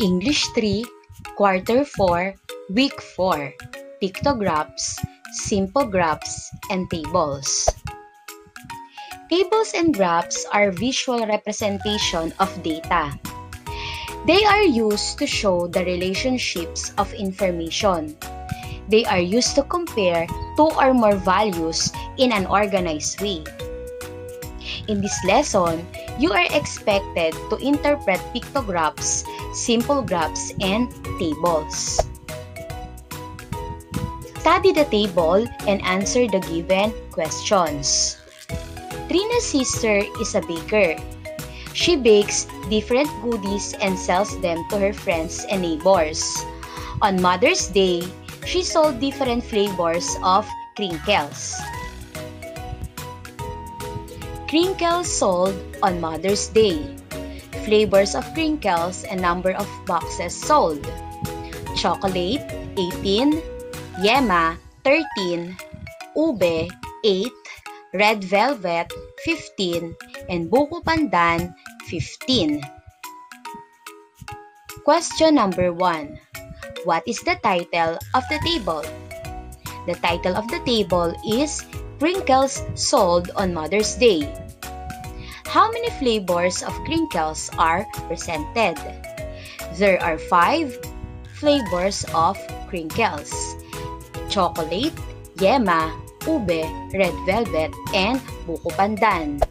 English 3, Quarter 4, Week 4, Pictographs, Simple Graphs, and Tables. Tables and graphs are visual representation of data. They are used to show the relationships of information. They are used to compare two or more values in an organized way. In this lesson, you are expected to interpret pictographs, simple graphs, and tables. Study the table and answer the given questions. Trina's sister is a baker. She bakes different goodies and sells them to her friends and neighbors. On Mother's Day, she sold different flavors of crinkles. Crinkles sold on Mother's Day. Flavors of crinkles and number of boxes sold. Chocolate, 18. Yema, 13. Ube, 8. Red Velvet, 15. And Buko Pandan, 15. Question number 1. What is the title of the table? The title of the table is Crinkles sold on Mother's Day. How many flavors of crinkles are presented? There are five flavors of crinkles. Chocolate, yema, ube, red velvet, and buko pandan.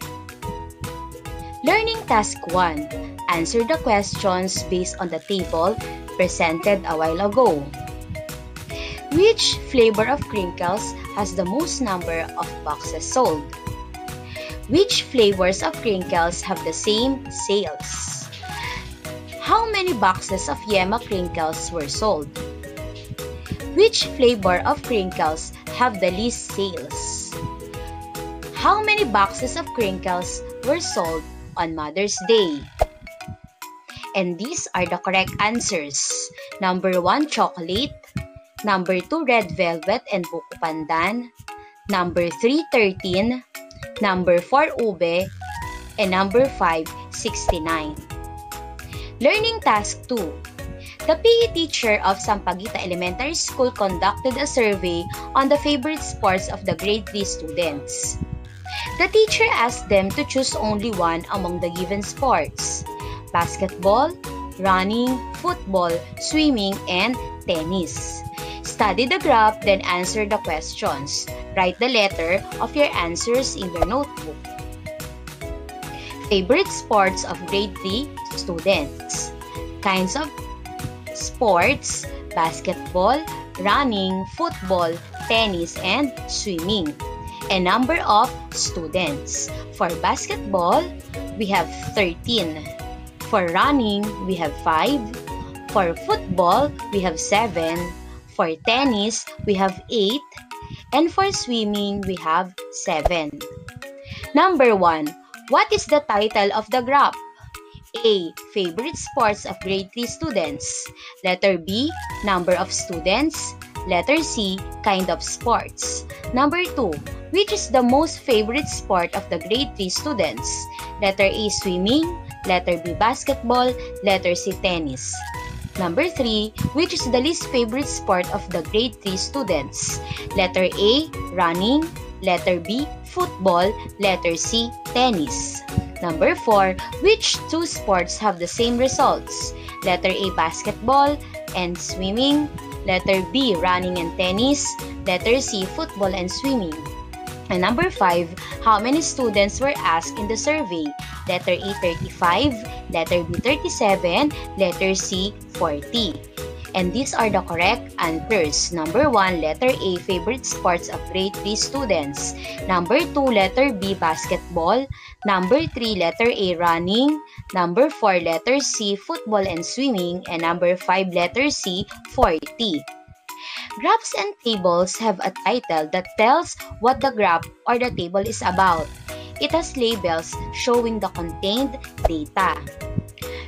Learning Task 1. Answer the questions based on the table presented a while ago. Which flavor of crinkles has the most number of boxes sold? Which flavors of crinkles have the same sales? How many boxes of Yema crinkles were sold? Which flavor of crinkles have the least sales? How many boxes of crinkles were sold on Mother's Day? And these are the correct answers. Number 1, chocolate. Number 2, red velvet and buko pandan. Number 3, 13. Number 4, ube. And number 5, 69. Learning Task 2. The PE teacher of Sampaguita Elementary School conducted a survey on the favorite sports of the grade 3 students. The teacher asked them to choose only one among the given sports basketball, running, football, swimming, and tennis. Study the graph, then answer the questions. Write the letter of your answers in your notebook. Favorite sports of grade 3 students. Kinds of sports, basketball, running, football, tennis, and swimming. A number of students. For basketball, we have 13. For running, we have 5. For football, we have 7. For tennis, we have 8. And for swimming, we have 7. Number 1. What is the title of the graph? A. Favorite sports of grade 3 students. Letter B. Number of students. Letter C. Kind of sports. Number 2. Which is the most favorite sport of the grade 3 students? Letter A. Swimming. Letter B. Basketball. Letter C. Tennis. Number 3. Which is the least favorite sport of the grade 3 students? Letter A. Running. Letter B. Football. Letter C. Tennis. Number 4. Which two sports have the same results? Letter A. Basketball and swimming. Letter B. Running and tennis. Letter C. Football and swimming. And number 5. How many students were asked in the survey? Letter A. 35. Letter B. 37. Letter C. 40. And these are the correct answers. Number 1, letter A, favorite sports of grade 3 students. Number 2, letter B, basketball. Number 3, letter A, running. Number 4, letter C, football and swimming. And number 5, letter C, 40. Graphs and tables have a title that tells what the graph or the table is about. It has labels showing the contained data.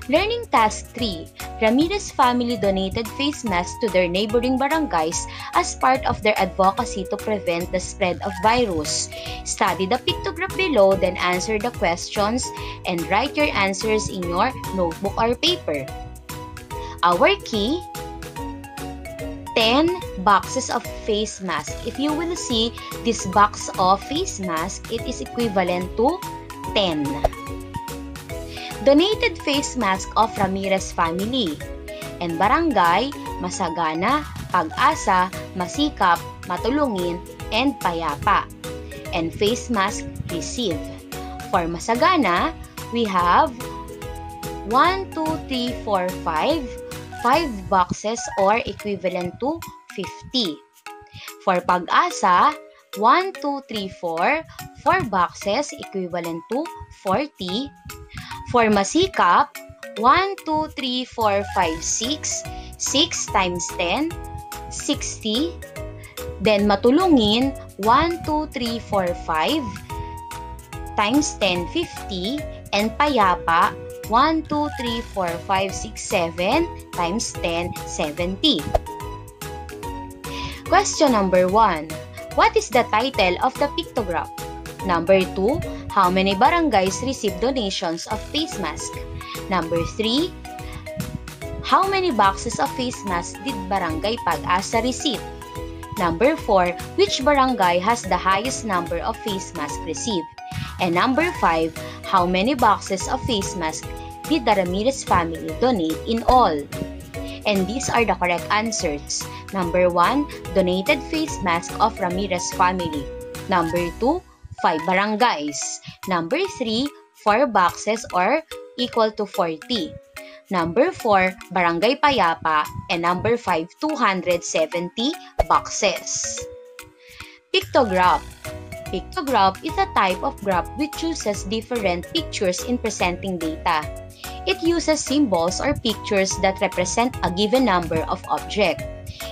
Learning Task 3 Ramirez family donated face masks to their neighboring barangays as part of their advocacy to prevent the spread of virus. Study the pictograph below, then answer the questions and write your answers in your notebook or paper. Our key, 10 boxes of face mask. If you will see this box of face mask, it is equivalent to 10. Donated face mask of Ramirez family. And barangay, masagana, pag-asa, masikap, matulungin, and payapa. And face mask receive. For masagana, we have 1, 2, 3, 4, 5, 5 boxes or equivalent to 50. For pag-asa, 1, 2, 3, 4, 4 boxes equivalent to 40. For masikap, 1, 2, 3, 4, 5, 6, 6 times 10, 60. Then matulungin, 1, 2, 3, 4, 5 times 10, 50. And payapa, 1, 2, 3, 4, 5, 6, 7 times 10, 70. Question number 1. What is the title of the pictograph? Number 2. How many barangays received donations of face mask? Number 3. How many boxes of face mask did Barangay Pag-asa receive? Number 4. Which barangay has the highest number of face mask received? And number 5. How many boxes of face mask did the Ramirez family donate in all? And these are the correct answers. Number 1, donated face mask of Ramirez family. Number 2, 5 barangays. Number 3, 4 boxes or equal to 40. Number 4, Barangay Payapa. And number 5, 270 boxes. Pictograph. Pictograph is a type of graph which uses different pictures in presenting data. It uses symbols or pictures that represent a given number of object.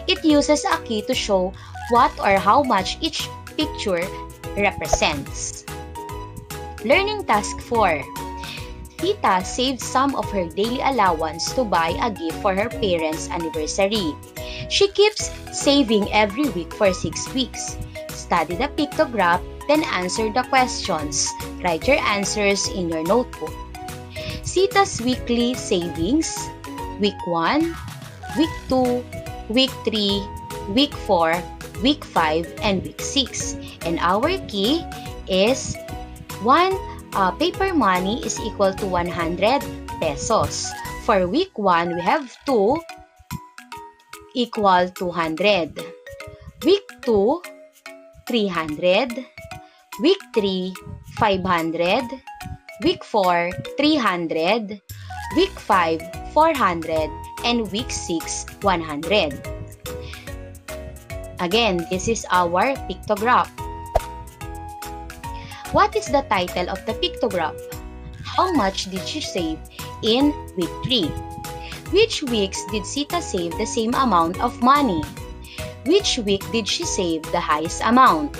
It uses a key to show what or how much each picture represents. Learning Task 4 Tita saved some of her daily allowance to buy a gift for her parents' anniversary. She keeps saving every week for 6 weeks. Study the pictograph, then answer the questions. Write your answers in your notebook. Sita's weekly savings, week 1, week 2, week 3, week 4, week 5, and week 6. And our key is 1 uh, paper money is equal to 100 pesos. For week 1, we have 2 equal 200. Week 2, 300. Week 3, 500 week 4, 300, week 5, 400, and week 6, 100. Again, this is our pictograph. What is the title of the pictograph? How much did she save in week 3? Which weeks did Sita save the same amount of money? Which week did she save the highest amount?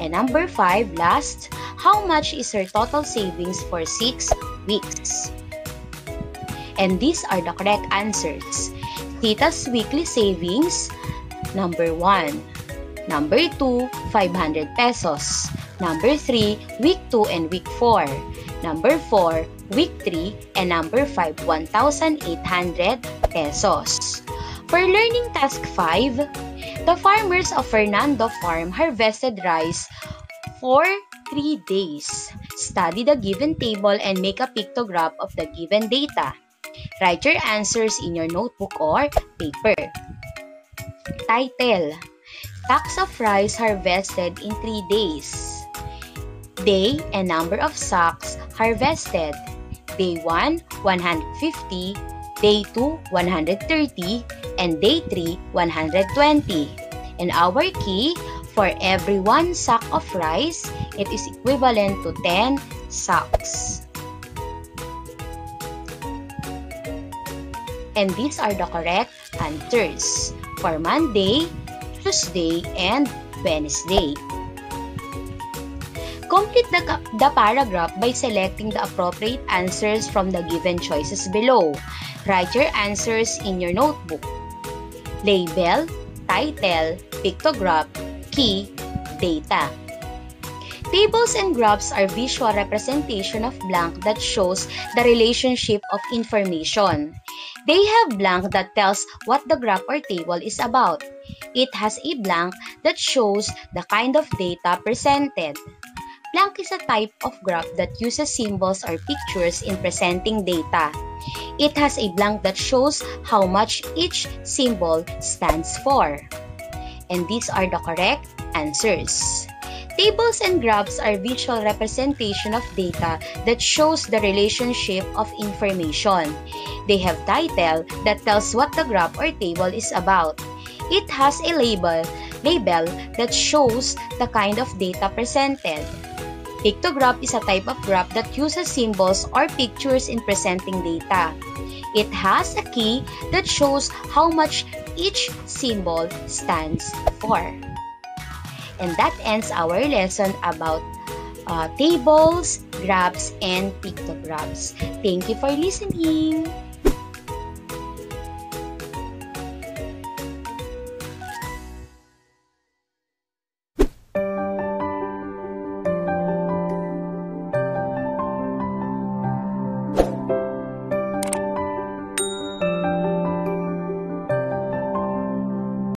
And number 5, last, how much is her total savings for 6 weeks? And these are the correct answers. Tita's weekly savings, number 1. Number 2, 500 pesos. Number 3, week 2 and week 4. Number 4, week 3. And number 5, 1,800 pesos. For learning task 5, the farmers of Fernando Farm harvested rice for 3 days. Study the given table and make a pictograph of the given data. Write your answers in your notebook or paper. Title Stacks of rice harvested in 3 days. Day and number of sacks harvested. Day 1, 150. Day 2, 130. And day 3, 120. And our key, for every 1 sack of rice, it is equivalent to 10 sacks. And these are the correct answers for Monday, Tuesday, and Wednesday. Complete the, the paragraph by selecting the appropriate answers from the given choices below. Write your answers in your notebook. Label, title, pictograph, key, data. Tables and graphs are visual representation of blank that shows the relationship of information. They have blank that tells what the graph or table is about. It has a blank that shows the kind of data presented. Blank is a type of graph that uses symbols or pictures in presenting data. It has a blank that shows how much each symbol stands for. And these are the correct answers. Tables and graphs are visual representation of data that shows the relationship of information. They have title that tells what the graph or table is about. It has a label, label that shows the kind of data presented. Pictograph is a type of graph that uses symbols or pictures in presenting data. It has a key that shows how much each symbol stands for. And that ends our lesson about uh, tables, graphs, and pictographs. Thank you for listening.